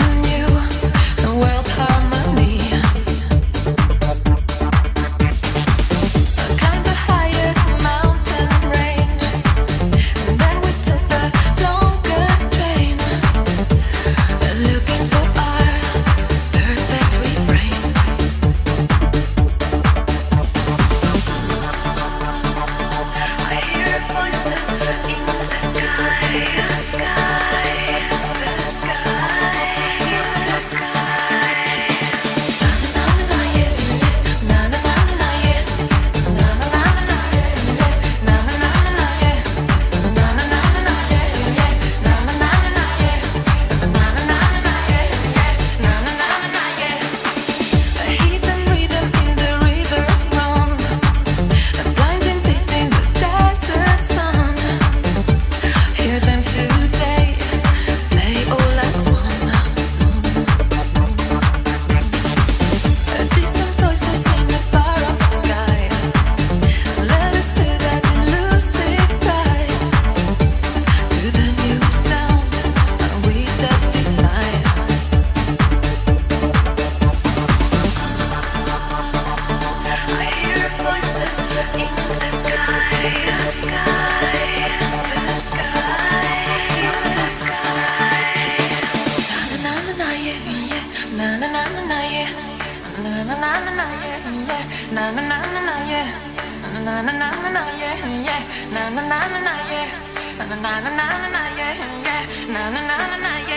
you. Na na na na na